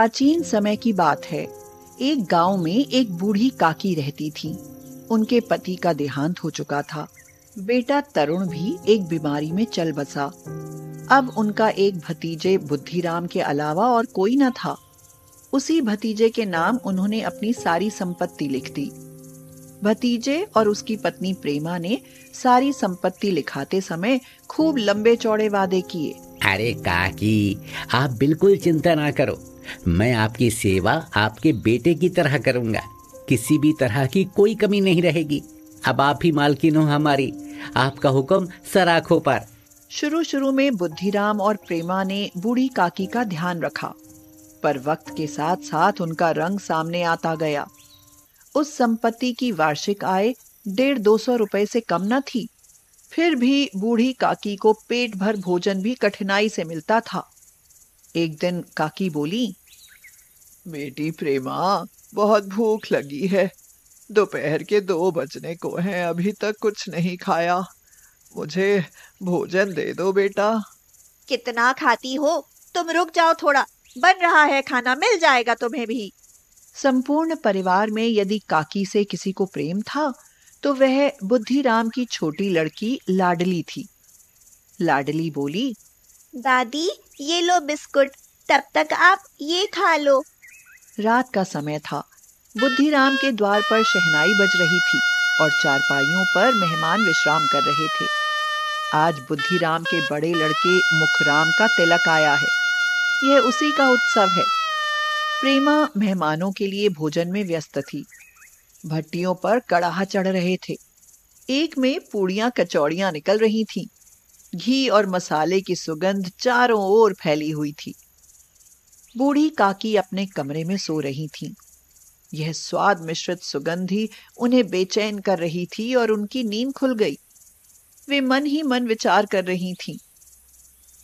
प्राचीन समय की बात है। एक गाँव में एक बूढ़ी काकी रहती थी। उनके पति का देहांत हो चुका था। बेटा तरुण भी एक बीमारी में चल बसा। अब उनका एक भतीजे बुद्धिराम के अलावा और कोई न था। उसी भतीजे के नाम उन्होंने अपनी सारी संपत्ति लिख दी। भतीजे और उसकी पत्नी प्रेमा ने सारी संपत्ति लिखाते समय खूब लंबे चौड़े वादे किए। अरे काकी, आप बिल्कुल चिंता ना करो। मैं आपकी सेवा आपके बेटे की तरह करूँगा। किसी भी तरह की कोई कमी नहीं रहेगी। अब आप ही मालकिन हो हमारी। आपका हुक्म सराखों पर। शुरू शुरू में बुद्धिराम और प्रेमा ने बूढ़ी काकी का ध्यान रखा। पर वक्त के साथ साथ उनका रंग सामने आता गया। उस संपत्ति की वार्षिक आय डेढ़ दो सौ रुपए से कम न थी। फिर भी बूढ़ी काकी को पेट भर भोजन भी कठिनाई से मिलता था। एक दिन काकी बोली बेटी प्रेमा बहुत भूख लगी है। दोपहर के दो बजने को हैं अभी तक कुछ नहीं खाया। मुझे भोजन दे दो बेटा। कितना खाती हो? तुम रुक जाओ थोड़ा। बन रहा है खाना मिल जाएगा तुम्हें भी। संपूर्ण परिवार में यदि काकी से किसी को प्रेम था तो वह बुद्धिराम की छोटी लड़की लाडली थी। लाडली बोली दादी ये लो बिस्कुट। तब तक आप ये खा लो। रात का समय था। बुद्धिराम के द्वार पर शहनाई बज रही थी और चारपाइयों पर मेहमान विश्राम कर रहे थे। आज बुद्धिराम के बड़े लड़के मुखराम का तिलक आया है। यह उसी का उत्सव है। प्रेमा मेहमानों के लिए भोजन में व्यस्त थी। भट्टियों पर कड़ाहा चढ़ रहे थे। एक में पूड़ियाँ कचौड़ियाँ निकल रही थीं। घी और मसाले की सुगंध चारों ओर फैली हुई थी। बूढ़ी काकी अपने कमरे में सो रही थी। यह स्वाद मिश्रित सुगंधी उन्हें बेचैन कर रही थी और उनकी नींद खुल गई। वे मन ही मन विचार कर रही थीं।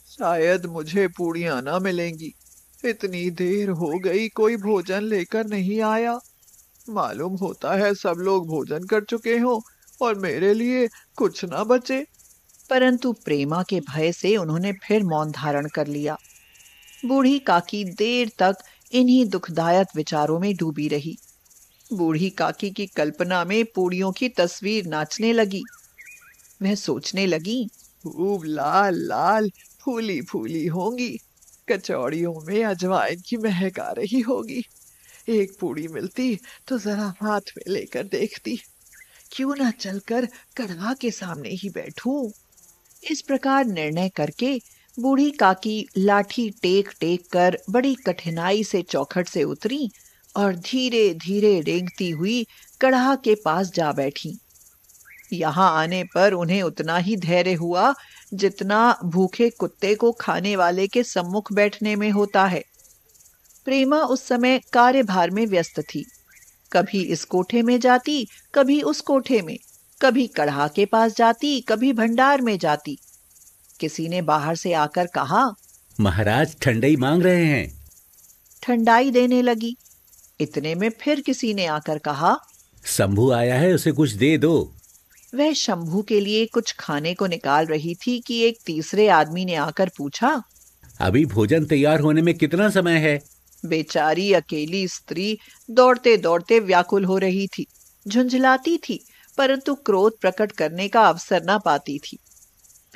शायद मुझे पूड़ियाँ ना मिलेंगी। इतनी देर हो गई कोई भोजन लेकर नहीं आया। मालूम होता है सब लोग भोजन कर चुके हो और मेरे लिए कुछ ना बचे। परंतु प्रेमा के भय से उन्होंने फिर मौन धारण कर लिया। बूढ़ी काकी देर तक इन्हीं दुखदायक विचारों में डूबी रही। बूढ़ी काकी की कल्पना में पूड़ियों की तस्वीर नाचने लगी। वह सोचने लगी, खूब लाल लाल, फूली फूली होंगी। कचौड़ियों में अजवाइन की महक आ रही होगी। एक पूड़ी मिलती तो जरा हाथ में लेकर देखती। क्यों ना चलकर कड़वा के सामने ही बैठूं? इस प्रकार निर्णय करके बूढ़ी काकी लाठी टेक टेक कर बड़ी कठिनाई से चौखट से उतरी और धीरे धीरे रेंगती हुई कढ़ा के पास जा बैठी। यहाँ आने पर उन्हें उतना ही धैर्य हुआ जितना भूखे कुत्ते को खाने वाले के सम्मुख बैठने में होता है। प्रेमा उस समय कार्यभार में व्यस्त थी। कभी इस कोठे में जाती, कभी उस कोठे में, कभी कढ़ा के पास जाती, कभी भंडार में जाती। किसी ने बाहर से आकर कहा महाराज ठंडाई मांग रहे हैं। ठंडाई देने लगी। इतने में फिर किसी ने आकर कहा शंभू आया है उसे कुछ दे दो। वह शंभू के लिए कुछ खाने को निकाल रही थी कि एक तीसरे आदमी ने आकर पूछा अभी भोजन तैयार होने में कितना समय है? बेचारी अकेली स्त्री दौड़ते दौड़ते व्याकुल हो रही थी। झुंझलाती थी परंतु क्रोध प्रकट करने का अवसर न पाती थी।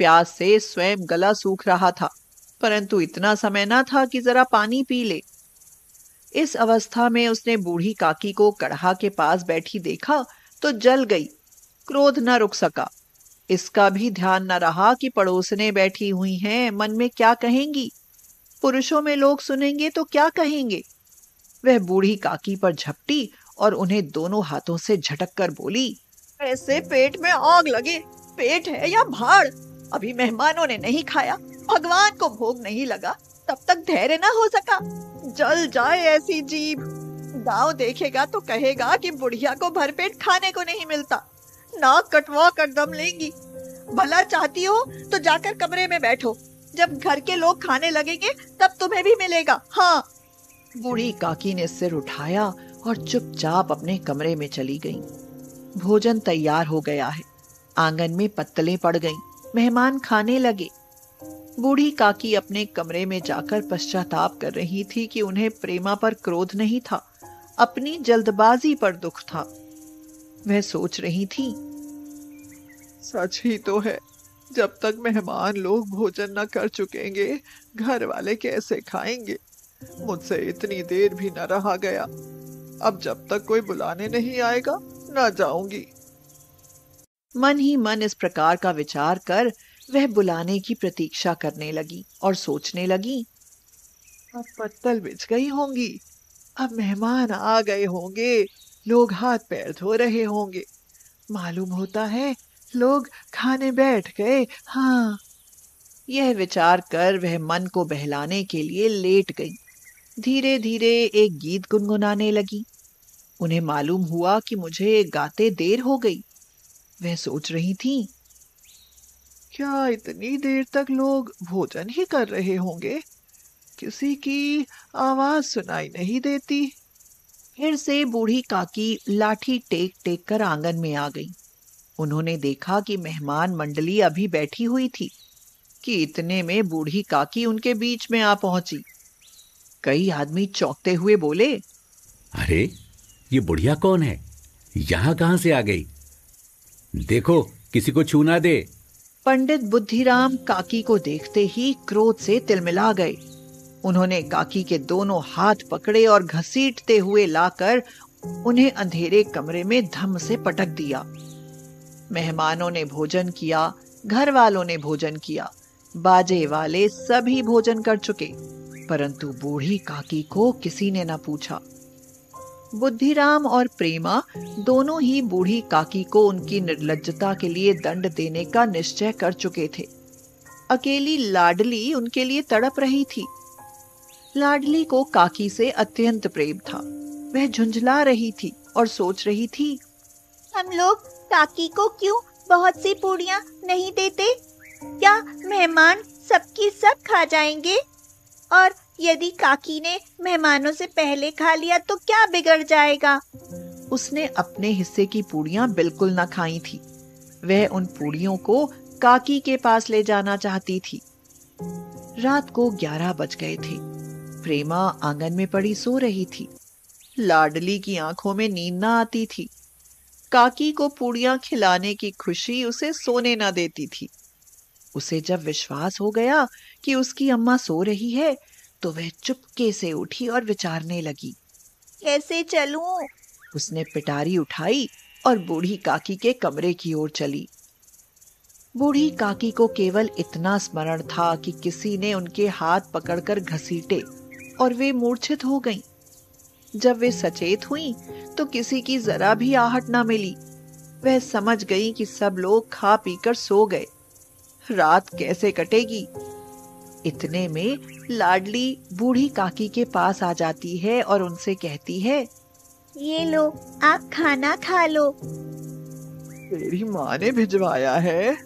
प्यास से स्वयं गला सूख रहा था, परंतु इतना समय न था कि जरा पानी पी ले। इस अवस्था में उसने बूढ़ी काकी को कढ़ा के पास बैठी देखा तो जल गई, क्रोध न रुक सका। इसका भी ध्यान न रहा कि पड़ोसने बैठी हुई हैं, मन में क्या कहेंगी? पुरुषों में लोग सुनेंगे तो क्या कहेंगे? वह बूढ़ी काकी पर झपटी और उन्हें दोनों हाथों से झटक कर बोली, ऐसे पेट में आग लगे, पेट है या भाड़? अभी मेहमानों ने नहीं खाया भगवान को भोग नहीं लगा तब तक धैर्य न हो सका। जल जाए ऐसी जीभ। गाँव देखेगा तो कहेगा कि बुढ़िया को भरपेट खाने को नहीं मिलता। नाक कटवा कर दम लेंगी। भला चाहती हो तो जाकर कमरे में बैठो। जब घर के लोग खाने लगेंगे तब तुम्हें भी मिलेगा। हाँ। बूढ़ी काकी ने सिर उठाया और चुपचाप अपने कमरे में चली गई। भोजन तैयार हो गया है। आँगन में पत्तलें पड़ गईं, मेहमान खाने लगे। बूढ़ी काकी अपने कमरे में जाकर पश्चाताप कर रही थी कि उन्हें प्रेमा पर क्रोध नहीं था, अपनी जल्दबाजी पर दुख था। वह सोच रही थी, सच ही तो है, जब तक मेहमान लोग भोजन न कर चुकेंगे, घर वाले कैसे खाएँगे? मुझसे इतनी देर भी न रहा गया। अब जब तक कोई बुलाने नहीं आएगा, न जाऊँगी। मन ही मन इस प्रकार का विचार कर वह बुलाने की प्रतीक्षा करने लगी और सोचने लगी, अब पत्तल बिछ गई होंगी, अब मेहमान आ गए होंगे, लोग हाथ पैर धो रहे होंगे। मालूम होता है लोग खाने बैठ गए हाँ। यह विचार कर वह मन को बहलाने के लिए लेट गई। धीरे धीरे एक गीत गुनगुनाने लगी। उन्हें मालूम हुआ कि मुझे गाते देर हो गई। वह सोच रही थी। क्या इतनी देर तक लोग भोजन ही कर रहे होंगे? किसी की आवाज़ सुनाई नहीं देती। फिर से बूढ़ी काकी लाठी टेक टेक कर आँगन में आ गई। उन्होंने देखा कि मेहमान मंडली अभी बैठी हुई थी कि इतने में बूढ़ी काकी उनके बीच में आ पहुँची। कई आदमी चौंकते हुए बोले अरे ये बुढ़िया कौन है? यहाँ कहाँ से आ गई? देखो, किसी को छूना दे। पंडित बुद्धिराम काकी को देखते ही क्रोध से तिलमिला गए। उन्होंने काकी के दोनों हाथ पकड़े और घसीटते हुए लाकर उन्हें अंधेरे कमरे में धम से पटक दिया। मेहमानों ने भोजन किया घर वालों ने भोजन किया। बाजे वाले सभी भोजन कर चुके, परंतु बूढ़ी काकी को किसी ने न पूछा। बुद्धिराम और प्रेमा दोनों ही बूढ़ी काकी को उनकी निर्लजता के लिए दंड देने का निश्चय कर चुके थे। अकेली लाडली उनके लिए तड़प रही थी। लाडली को काकी से अत्यंत प्रेम था। वह झुंझला रही थी और सोच रही थी, हम लोग काकी को क्यों बहुत सी पूड़ियाँ नहीं देते? क्या मेहमान सबकी सब खा जाएँगे? और यदि काकी ने मेहमानों से पहले खा लिया तो क्या बिगड़ जाएगा? उसने अपने हिस्से की पूड़ियाँ बिल्कुल न खाई थी। वह उन पूड़ियों को काकी के पास ले जाना चाहती थी। रात को ग्यारह बज गए थे। प्रेमा आँगन में पड़ी सो रही थी। लाडली की आँखों में नींद न आती थी। काकी को पूड़ियाँ खिलाने की खुशी उसे सोने न देती थी। उसे जब विश्वास हो गया कि उसकी अम्मा सो रही है तो वह चुपके से उठी और विचारने लगी कैसे चलूँ? उसने पिटारी उठाई और बूढ़ी काकी के कमरे की ओर चली बूढ़ी काकी को केवल इतना स्मरण था कि किसी ने उनके हाथ पकड़कर घसीटे और वे मूर्छित हो गईं। जब वे सचेत हुईं, तो किसी की जरा भी आहट ना मिली वह समझ गई कि सब लोग खा पीकर सो गए रात कैसे कटेगी? इतने में लाडली बूढ़ी काकी के पास आ जाती है और उनसे कहती है ये लो आप खाना खा लो। मेरी माँ ने भिजवाया है।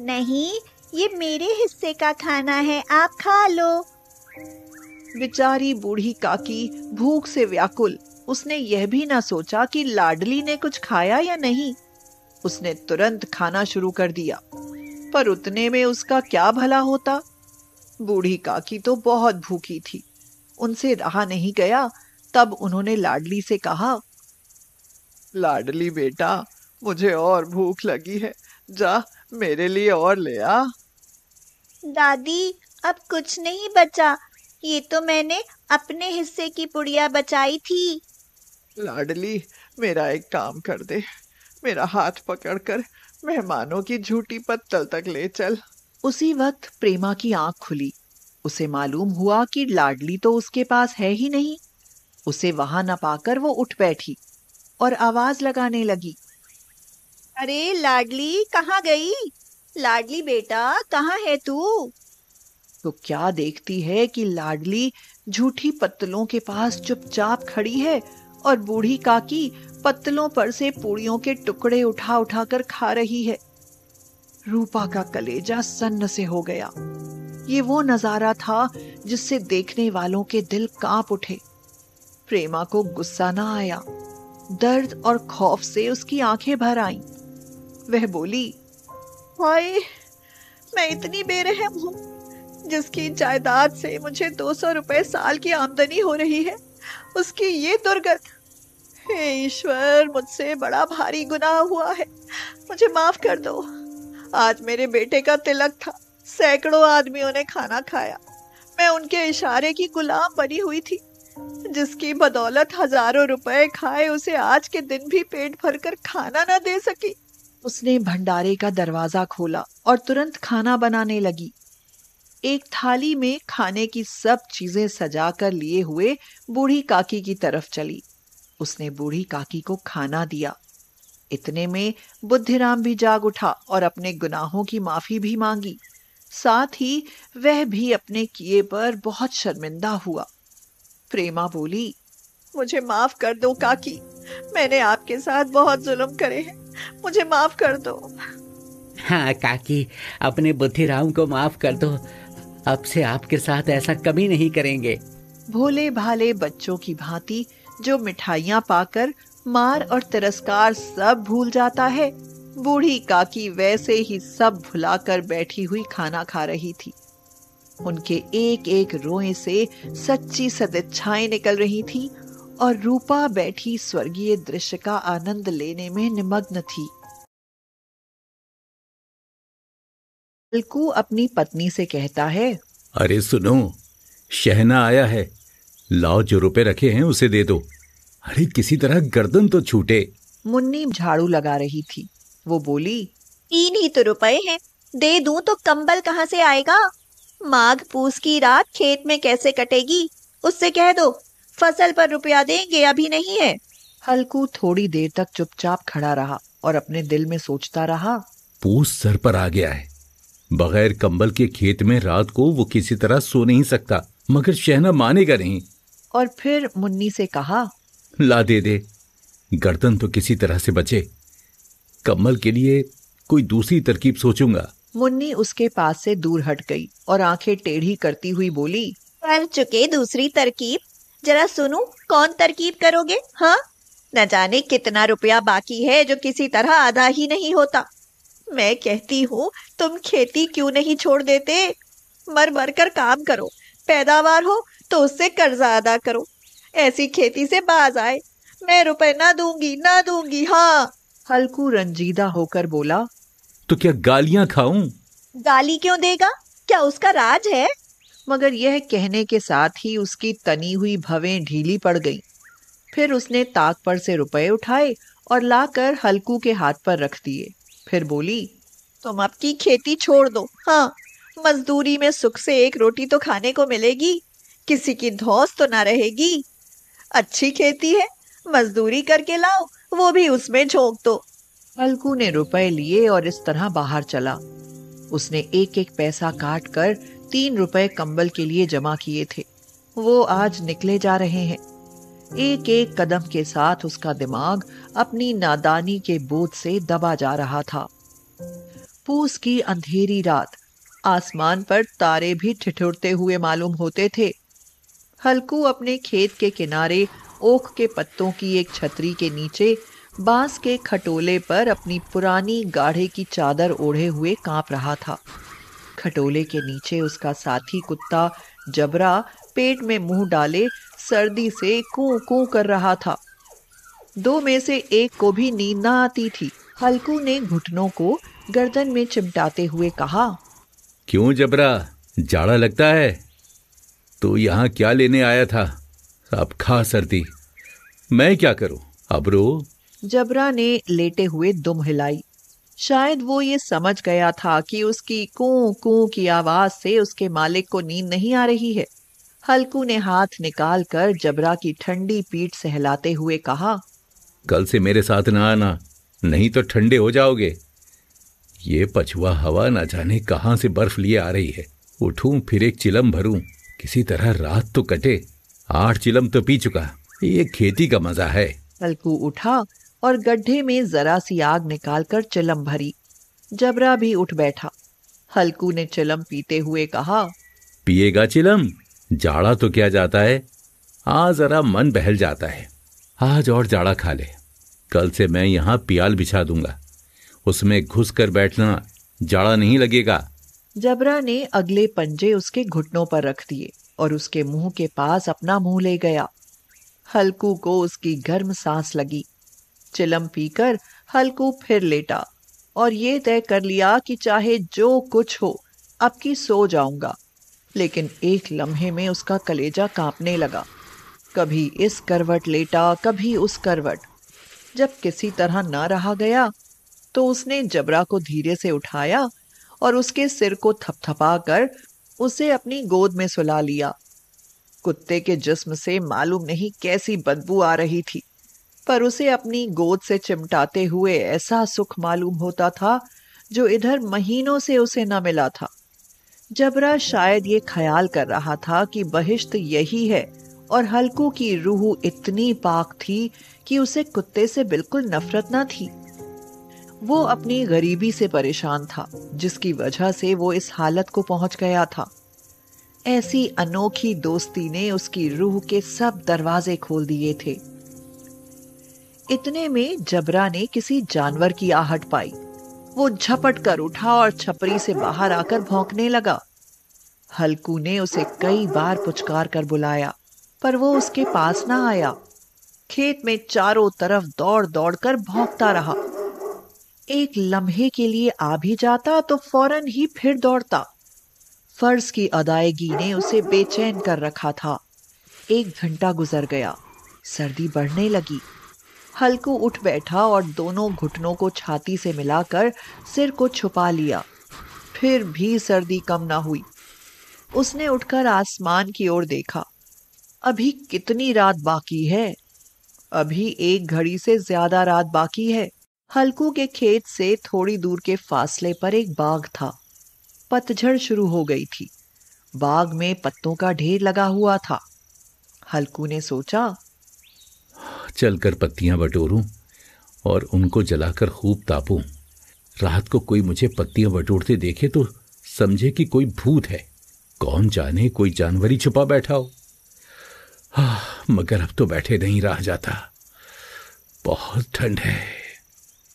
नहीं ये मेरे हिस्से का खाना है आप खा लो। बेचारी बूढ़ी काकी भूख से व्याकुल। उसने यह भी ना सोचा कि लाडली ने कुछ खाया या नहीं। उसने तुरंत खाना शुरू कर दिया। पर उतने में उसका क्या भला होता? बूढ़ी काकी तो बहुत भूखी थी। उनसे रहा नहीं गया तब उन्होंने लाडली से कहा लाडली बेटा मुझे और भूख लगी है। जा मेरे लिए और ले आ। दादी अब कुछ नहीं बचा। ये तो मैंने अपने हिस्से की पुड़िया बचाई थी। लाडली मेरा एक काम कर दे। मेरा हाथ पकड़कर मेहमानों की झूठी पत्तल तक ले चल। उसी वक्त प्रेमा की आँख खुली। उसे मालूम हुआ कि लाडली तो उसके पास है ही नहीं। उसे वहाँ न पाकर वो उठ बैठी और आवाज़ लगाने लगी। अरे लाडली कहाँ गई? लाडली बेटा कहाँ है तू? तो क्या देखती है कि लाडली झूठी पत्तलों के पास चुपचाप खड़ी है और बूढ़ी काकी पत्तलों पर से पूड़ियों के टुकड़े उठा उठा कर खा रही है। रूपा का कलेजा सन्न से हो गया। ये वो नज़ारा था जिससे देखने वालों के दिल काँप उठे। प्रेमा को गुस्सा ना आया। दर्द और खौफ से उसकी आँखें भर आईं। वह बोली, हाय, मैं इतनी बेरहम हूँ, जिसकी जायदाद से मुझे दो सौ रुपए साल की आमदनी हो रही है। उसकी ये दुर्गत हे ईश्वर, मुझसे बड़ा भारी गुनाह हुआ है। मुझे माफ़ कर दो। आज मेरे बेटे का तिलक था। सैकड़ों आदमियों ने खाना खाया। मैं उनके इशारे की गुलाम बनी हुई थी, जिसकी बदौलत हज़ारों रुपए खाए उसे आज के दिन भी पेट भरकर खाना न दे सकी। उसने भंडारे का दरवाज़ा खोला और तुरंत खाना बनाने लगी। एक थाली में खाने की सब चीज़ें सजा कर लिए हुए बूढ़ी काकी की तरफ़ चली। उसने बूढ़ी काकी को खाना दिया। इतने में बुद्धिराम भी जाग उठा और अपने गुनाहों की माफ़ी भी मांगी। साथ ही वह भी अपने किए पर बहुत शर्मिंदा हुआ। प्रेमा बोली, मुझे माफ़ कर दो काकी। मैंने आपके साथ बहुत जुल्म करे हैं। मुझे माफ़ कर दो। हाँ काकी, अपने बुद्धिराम को माफ़ कर दो। अब से आपके साथ ऐसा कभी नहीं करेंगे। भोले भाले बच्चों की भांति, जो मिठाइयाँ पाकर मार और तिरस्कार सब भूल जाता है, बूढ़ी काकी वैसे ही सब भुलाकर बैठी हुई खाना खा रही थी। उनके एक एक रोए से सच्ची सदिच्छाएँ निकल रही थी, और रूपा बैठी स्वर्गीय दृश्य का आनंद लेने में निमग्न थी। अलकू अपनी पत्नी से कहता है अरे सुनो शहना आया है। लाओ जो रुपए रखे हैं उसे दे दो। अरे किसी तरह गर्दन तो छूटे। मुन्नी झाड़ू लगा रही थी। वो बोली तीन ही तो रुपए हैं। दे दूँ तो कंबल कहाँ से आएगा? माघ पूस की रात खेत में कैसे कटेगी? उससे कह दो फ़सल पर रुपया देंगे अभी नहीं है। हल्कू थोड़ी देर तक चुपचाप खड़ा रहा और अपने दिल में सोचता रहा पूस सर पर आ गया है। बगैर कंबल के खेत में रात को वो किसी तरह सो नहीं सकता मगर शहना मानेगा नहीं। और फिर मुन्नी से कहा ला दे दे गर्दन तो किसी तरह से बचे। कमल के लिए कोई दूसरी तरकीब सोचूँगा। मुन्नी उसके पास से दूर हट गई और आँखें टेढ़ी करती हुई बोली कर चुके दूसरी तरकीब? जरा सुनू कौन तरकीब करोगे हाँ? न जाने कितना रुपया बाकी है जो किसी तरह आधा ही नहीं होता। मैं कहती हूँ तुम खेती क्यों नहीं छोड़ देते? मर मर कर काम करो। पैदावार हो तो उससे कर्जा अदा करो। ऐसी खेती से बाज आए। मैं रुपए ना दूँगी ना दूँगी हाँ। हल्कू रंजीदा होकर बोला तो क्या गालियाँ खाऊं? गाली क्यों देगा? क्या उसका राज है? मगर यह कहने के साथ ही उसकी तनी हुई भवें ढीली पड़ गईं। फिर उसने ताक पर से रुपए उठाए और लाकर हल्कू के हाथ पर रख दिए। फिर बोली तुम आपकी खेती छोड़ दो। हाँ मजदूरी में सुख से एक रोटी तो खाने को मिलेगी। किसी की धौस तो ना रहेगी। अच्छी खेती है मजदूरी करके लाओ वो भी उसमें झोंक दो। हल्कू ने रुपए लिए और इस तरह बाहर चला। उसने एक एक पैसा काट कर तीन रुपए कंबल के लिए जमा किए थे। वो आज निकले जा रहे हैं। एक एक कदम के साथ उसका दिमाग अपनी नादानी के बोझ से दबा जा रहा था। पूस की अंधेरी रात, आसमान पर तारे भी ठिठुरते हुए मालूम होते थे। हल्कू अपने खेत के किनारे ओख के पत्तों की एक छतरी के नीचे बाँस के खटोले पर अपनी पुरानी गाढ़े की चादर ओढ़े हुए काँप रहा था। खटोले के नीचे उसका साथी कुत्ता जबरा पेट में मुँह डाले सर्दी से कू कू कर रहा था। दो में से एक को भी नींद ना आती थी। हल्कू ने घुटनों को गर्दन में चिमटाते हुए कहा क्यों जबरा? जाड़ा लगता है। तो यहाँ क्या लेने आया था? अब खा सर्दी। मैं क्या करूँ? अब रो। जबरा ने लेटे हुए दुम हिलाई। शायद वो ये समझ गया था कि उसकी कू कू की आवाज़ से उसके मालिक को नींद नहीं आ रही है। हल्कू ने हाथ निकाल कर जबरा की ठंडी पीठ सहलाते हुए कहा कल से मेरे साथ ना आना नहीं तो ठंडे हो जाओगे। ये पछुआ हवा न जाने कहाँ से बर्फ़ लिए आ रही है। उठूं फिर एक चिलम भरूं। किसी तरह रात तो कटे आठ चिलम तो पी चुका। ये खेती का मज़ा है। हल्कू उठा और गड्ढे में जरा सी आग निकालकर चिलम भरी। जबरा भी उठ बैठा। हल्कू ने चिलम पीते हुए कहा पिएगा चिलम? जाड़ा तो क्या जाता है? आ जरा मन बहल जाता है। आज और जाड़ा खा ले। कल से मैं यहाँ पियाल बिछा दूँगा। उसमें घुस कर बैठना जाड़ा नहीं लगेगा। जबरा ने अगले पंजे उसके घुटनों पर रख दिए और उसके मुँह के पास अपना मुँह ले गया। हल्कू को उसकी गर्म सांस लगी। चिलम पीकर हल्कू फिर लेटा और ये तय कर लिया कि चाहे जो कुछ हो, अब की सो जाऊँगा। लेकिन एक लम्हे में उसका कलेजा कांपने लगा। कभी इस करवट लेटा, कभी उस करवट। जब किसी तरह ना रहा गया तो उसने जबरा को धीरे से उठाया और उसके सिर को थपथपा कर उसे अपनी गोद में सुला लिया। कुत्ते के जिस्म से मालूम नहीं कैसी बदबू आ रही थी, पर उसे अपनी गोद से चिमटाते हुए ऐसा सुख मालूम होता था जो इधर महीनों से उसे न मिला था। जबरा शायद ये ख्याल कर रहा था कि बहिश्त यही है और हल्कू की रूह इतनी पाक थी कि उसे कुत्ते से बिल्कुल नफरत ना थी। वो अपनी गरीबी से परेशान था, जिसकी वजह से वो इस हालत को पहुँच गया था। ऐसी अनोखी दोस्ती ने उसकी रूह के सब दरवाजे खोल दिए थे। इतने में जबरा ने किसी जानवर की आहट पाई। वो झपट कर उठा और छपरी से बाहर आकर भौंकने लगा। हल्कू ने उसे कई बार पुचकार कर बुलाया, पर वो उसके पास ना आया। खेत में चारों तरफ़ दौड़ दौड़ कर भौंकता रहा। एक लम्हे के लिए आ भी जाता तो फ़ौरन ही फिर दौड़ता। फ़र्ज़ की अदायगी ने उसे बेचैन कर रखा था। एक घंटा गुजर गया, सर्दी बढ़ने लगी। हल्कू उठ बैठा और दोनों घुटनों को छाती से मिलाकर सिर को छुपा लिया। फिर भी सर्दी कम ना हुई। उसने उठकर आसमान की ओर देखा। अभी कितनी रात बाकी है? अभी एक घड़ी से ज़्यादा रात बाकी है। हल्कू के खेत से थोड़ी दूर के फासले पर एक बाग था। पतझड़ शुरू हो गई थी। बाग में पत्तों का ढेर लगा हुआ था। हल्कू ने सोचा चलकर पत्तियाँ बटोरूं और उनको जलाकर खूब तापूं। रात को कोई मुझे पत्तियाँ बटोरते देखे तो समझे कि कोई भूत है। कौन जाने कोई जानवर ही छुपा बैठा हो। हाँ, मगर अब तो बैठे नहीं रह जाता। बहुत ठंड है।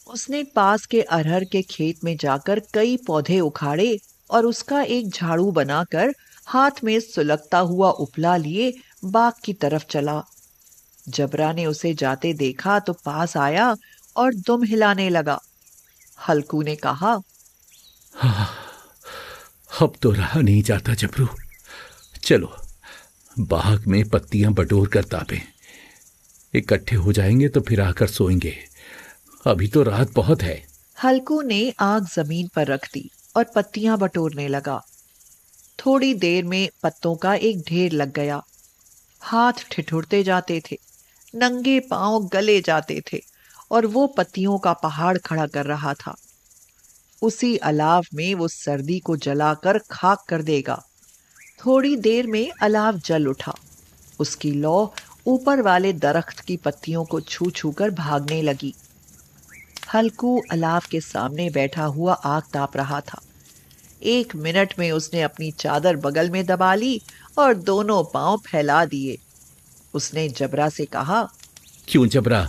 उसने पास के अरहर के खेत में जाकर कई पौधे उखाड़े और उसका एक झाड़ू बनाकर हाथ में सुलगता हुआ उपला लिए बाग की तरफ़ चला। जबरा ने उसे जाते देखा तो पास आया और दुम हिलाने लगा। हल्कू ने कहा हाँ, अब तो रहा नहीं जाता जबरू। चलो बाग में पत्तियाँ बटोर कर तापे। इकट्ठे हो जाएँगे तो फिर आकर सोएँगे। अभी तो रात बहुत है। हल्कू ने आग ज़मीन पर रख दी और पत्तियाँ बटोरने लगा। थोड़ी देर में पत्तों का एक ढेर लग गया। हाथ ठिठुरते जाते थे। नंगे पाँव गले जाते थे और वो पत्तियों का पहाड़ खड़ा कर रहा था। उसी अलाव में वो सर्दी को जलाकर खाक कर देगा। थोड़ी देर में अलाव जल उठा। उसकी लौ ऊपर वाले दरख्त की पत्तियों को छू छू कर भागने लगी। हल्कू अलाव के सामने बैठा हुआ आग ताप रहा था। एक मिनट में उसने अपनी चादर बगल में दबा ली और दोनों पाँव फैला दिए। उसने जबरा से कहा क्यों जबरा?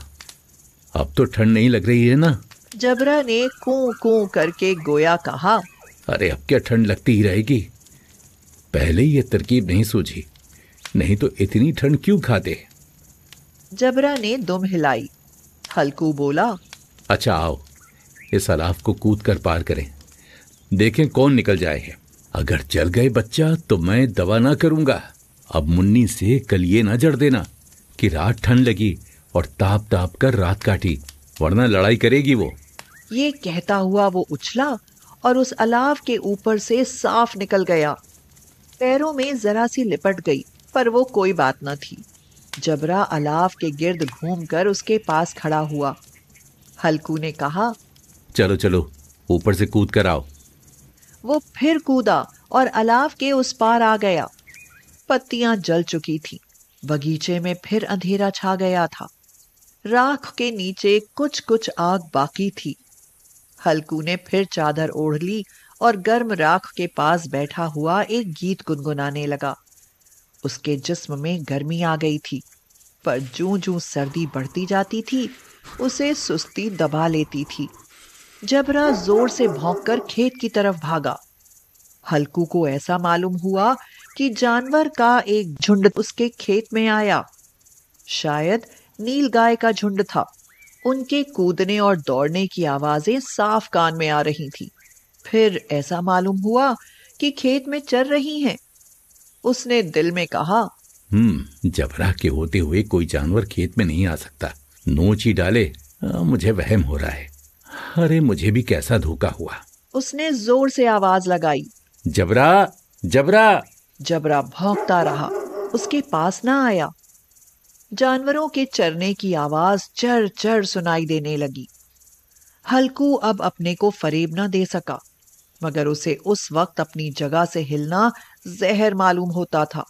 अब तो ठंड नहीं लग रही है ना? जबरा ने कू कू करके गोया कहा अरे अब क्या ठंड लगती ही रहेगी? पहले ही ये तरकीब नहीं सूझी नहीं तो इतनी ठंड क्यों खाते? जबरा ने दुम हिलाई। हल्कू बोला अच्छा आओ इस अलाफ को कूद कर पार करें। देखें कौन निकल जाए है। अगर जल गए बच्चा तो मैं दवा ना करूँगा। अब मुन्नी से कल ये ना जड़ देना कि रात ठंड लगी और ताप ताप कर रात काटी वरना लड़ाई करेगी वो। ये कहता हुआ वो उछला और उस अलाव के ऊपर से साफ़ निकल गया। पैरों में जरा सी लिपट गई पर वो कोई बात न थी। जबरा अलाव के गिर्द घूमकर उसके पास खड़ा हुआ। हल्कू ने कहा चलो चलो ऊपर से कूद कर आओ। वो फिर कूदा और अलाव के उस पार आ गया। पत्तियाँ जल चुकी थी। बगीचे में फिर अंधेरा छा गया था। राख के नीचे कुछ कुछ आग बाकी थी। हल्कू ने फिर चादर ओढ़ ली और गर्म राख के पास बैठा हुआ एक गीत गुनगुनाने लगा। उसके जिस्म में गर्मी आ गई थी, पर जू जू सर्दी बढ़ती जाती थी, उसे सुस्ती दबा लेती थी। जबरा ज़ोर से भौंककर खेत की तरफ़ भागा। हल्कू को ऐसा मालूम हुआ कि जानवर का एक झुंड उसके खेत में आया। शायद नील गाय का झुंड था। उनके कूदने और दौड़ने की आवाज़ें साफ़ कान में आ रही थी। फिर ऐसा मालूम हुआ कि खेत में चर रही हैं। उसने दिल में कहा हम्म जबरा के होते हुए कोई जानवर खेत में नहीं आ सकता। नोच ही डाले आ, मुझे वहम हो रहा है। अरे मुझे भी कैसा धोखा हुआ? उसने ज़ोर से आवाज़ लगाई जबरा जबरा जबरा भौंकता रहा, उसके पास ना आया। जानवरों के चरने की आवाज़ चर चर सुनाई देने लगी। हल्कू अब अपने को फरेब न दे सका, मगर उसे उस वक्त अपनी जगह से हिलना जहर मालूम होता था।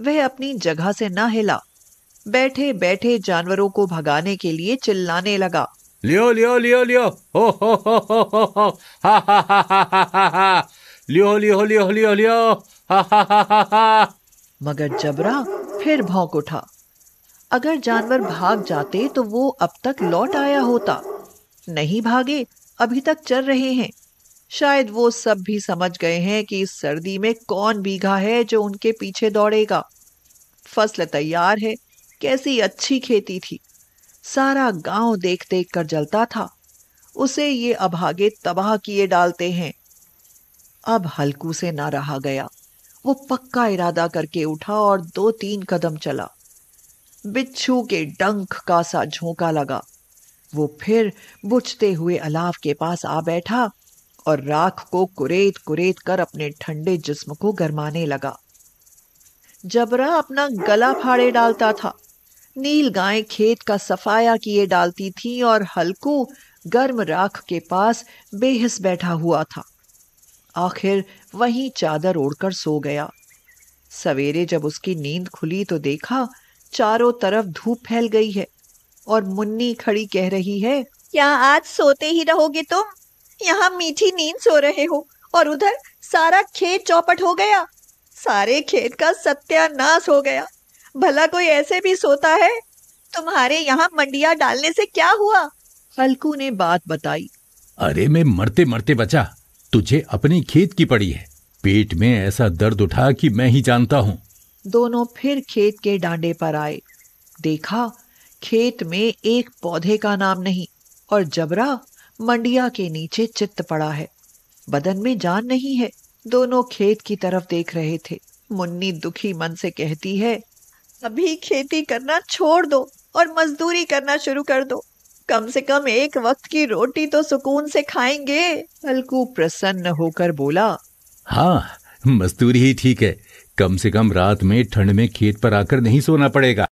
वह अपनी जगह से न हिला बैठे बैठे जानवरों को भगाने के लिए चिल्लाने लगा। लियो लियो लियो लियो! हो हो हो हो! हो हो, हा हा हा हा हा! लियो लियो लियो लियो लियो! हा मगर जबरा फिर भौंक उठा। अगर जानवर भाग जाते तो वो अब तक लौट आया होता। नहीं भागे, अभी तक चल रहे हैं। शायद वो सब भी समझ गए हैं कि इस सर्दी में कौन बीघा है जो उनके पीछे दौड़ेगा। फ़सल तैयार है, कैसी अच्छी खेती थी। सारा गाँव देख देख कर जलता था। उसे ये अभागे तबाह किए डालते हैं। अब हल्कू से ना रहा गया। वो पक्का इरादा करके उठा और दो तीन कदम चला। बिच्छू के डंक का सा झोंका लगा। वो फिर बुझते हुए अलाव के पास आ बैठा और राख को कुरेद कुरेद कर अपने ठंडे जिस्म को गरमाने लगा। जबरा अपना गला फाड़े डालता था। नील गाय खेत का सफाया किए डालती थी और हल्कू गर्म राख के पास बेहिस बैठा हुआ था। आखिर वहीं चादर ओढ़कर सो गया। सवेरे जब उसकी नींद खुली तो देखा चारों तरफ़ धूप फैल गई है और मुन्नी खड़ी कह रही है क्या आज सोते ही रहोगे तुम? यहाँ मीठी नींद सो रहे हो और उधर सारा खेत चौपट हो गया। सारे खेत का सत्यानाश हो गया। भला कोई ऐसे भी सोता है? तुम्हारे यहाँ मंडिया डालने से क्या हुआ? हल्कू ने बात बताई। अरे मैं मरते मरते बचा। तुझे अपनी खेत की पड़ी है। पेट में ऐसा दर्द उठा कि मैं ही जानता हूँ। दोनों फिर खेत के डांडे पर आए। देखा, खेत में एक पौधे का नाम नहीं और जबरा मंडिया के नीचे चित्त पड़ा है। बदन में जान नहीं है। दोनों खेत की तरफ़ देख रहे थे। मुन्नी दुखी मन से कहती है अभी खेती करना छोड़ दो और मजदूरी करना शुरू कर दो। कम से कम एक वक्त की रोटी तो सुकून से खाएँगे। अलकू प्रसन्न होकर बोला हाँ मजदूरी ही ठीक है। कम से कम रात में ठंड में खेत पर आकर नहीं सोना पड़ेगा।